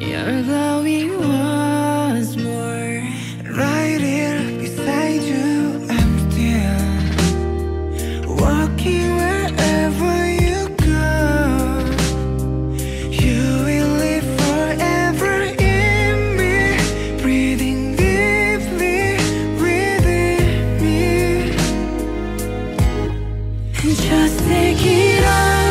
You're glowing just take it all.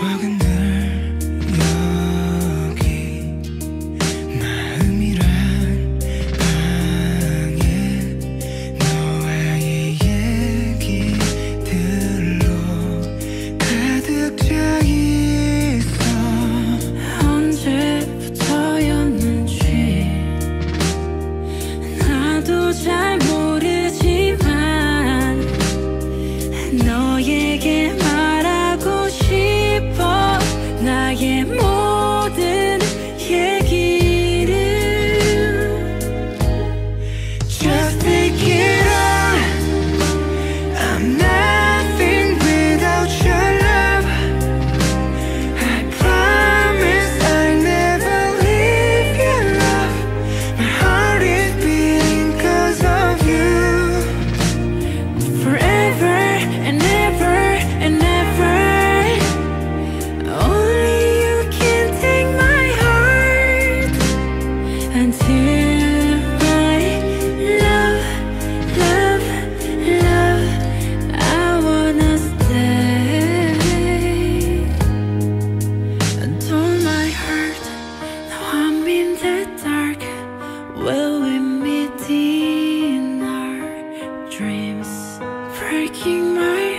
Welcome yeah. breaking my